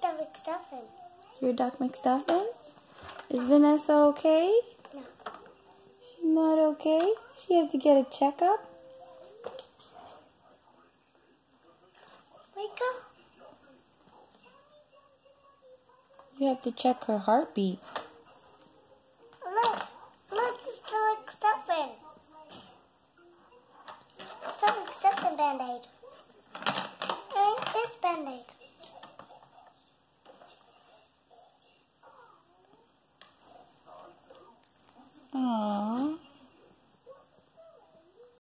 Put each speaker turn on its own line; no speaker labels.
Doc McStuffin.
You're Doc McStuffin? Is Vanessa okay?
No.
She's not okay? She has to get a checkup?
Wake up.
You have to check her heartbeat.